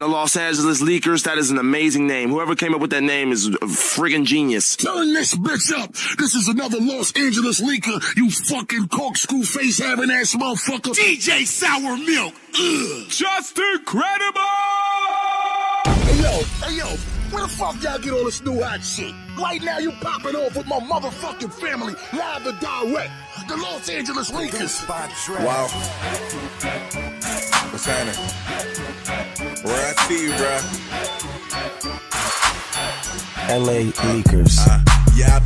The Los Angeles Leakers, that is an amazing name. Whoever came up with that name is a friggin' genius. Turn this bitch up. This is another Los Angeles leaker, you fucking corkscrew face having ass motherfucker. DJ Sourmilk. Ugh. Justin Credible! Hey yo, hey yo, where the fuck y'all get all this new hot shit? Right now you popping off with my motherfucking family, live and direct. The Los Angeles Lakers. Wow. What's happening? Where I see you, bro. LA Leakers. Uh, yeah,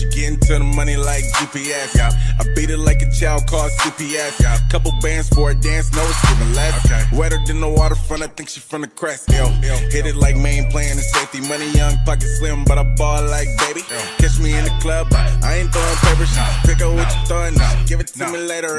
she getting to the money like GPS. Yeah. I beat it like a child called CPS. Yeah. Couple bands for a dance, no it's giving less. Okay. Wetter than the waterfront, I think she from the crest. Yo, yo. Hit it like main playing the safety. Money young, pocket slim, but I ball like baby. Yo. Catch me in the club, I ain't throwing papers. Pick up what you throwing, give it to me later.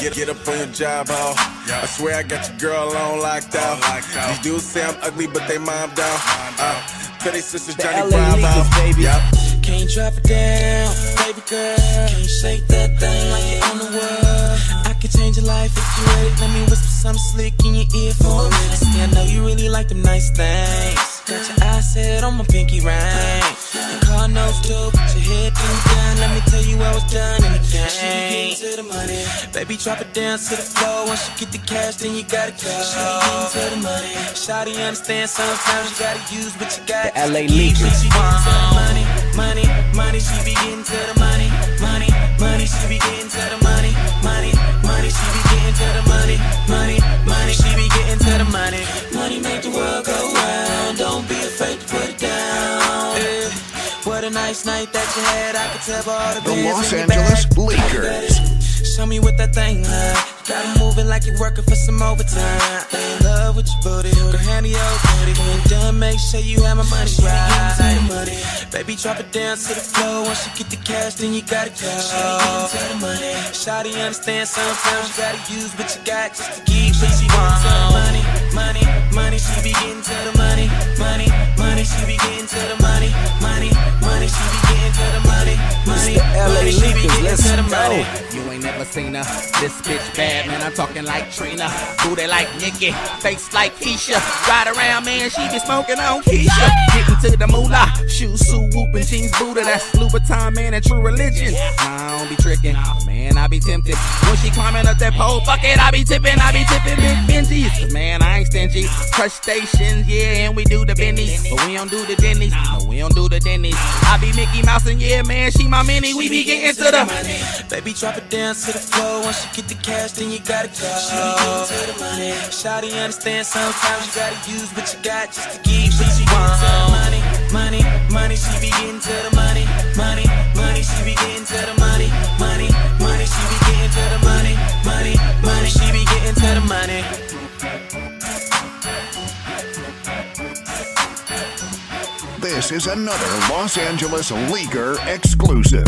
Get, get up on your job, ho. I swear I got your girl on locked out. These dudes say I'm ugly, but they mom down. Uh, tell they sisters The Johnny LA Bravo. Leakers, baby. Yep. Can't drop it down, baby girl. Can't shake that thing like you on the world. I can change your life if you ready. Let me whisper something slick in your ear for a minute. See, I know you really like them nice things. Got your eyes set on my pinky ring. And car nose too, put your head down. Let me tell you I was done in the game. She be getting to the money. Baby, drop it down to the floor. Once you get the cash, then you gotta go. She to the money. Shawty understand sometimes you gotta use what you got. The LA just to keep Leakers. what She getting to the money, money. She be getting to the money, money, money. She be getting to the money, money, money. She be getting to the money, money, money. She be getting to the money. Money make the world go round. Don't be afraid to put it down. Yeah. What a nice night that you had. I could tell by all the The Los Angeles back. Lakers. Show me what that thing like. Got it moving like you're working for some overtime. In love with your booty, girl, your booty. Make sure you have my money right. Money. Baby, drop it down to the floor. Once you get the cash, then you gotta go. Shawty understand sometimes you gotta use what you got just to keep what you want. Let's go. You ain't never seen her. This bitch bad, man. I'm talking like Trina. Booty like Nicki. Face like Keisha. Ride around, man. She be smoking on Keisha. Getting to the moolah. Shoes, suit, whooping, jeans, Buddha. That's Louboutin, man, and true religion. Nah, I don't be tricking. Man, I be tempted. When she climbing up that pole fuck it, I be tipping. I be tipping big Benjis. Man, I ain't stingy. Crustaceans, yeah, and we do the bennies. But we don't do the Denny's. No, we don't do the Denny's. I be Mickey Mouse, and yeah, man, she my mini. We be getting to the money. Baby, drop it down to the floor. Once you get the cash, then you gotta go. She be getting to the money. Shawty understand sometimes you gotta use what you got just to keep what you want. Money, money. She be getting to the money, money, money. She be getting to the money, money, money. She be getting to the money, money, money. She be getting to the money. This is another Los Angeles Leaker exclusive.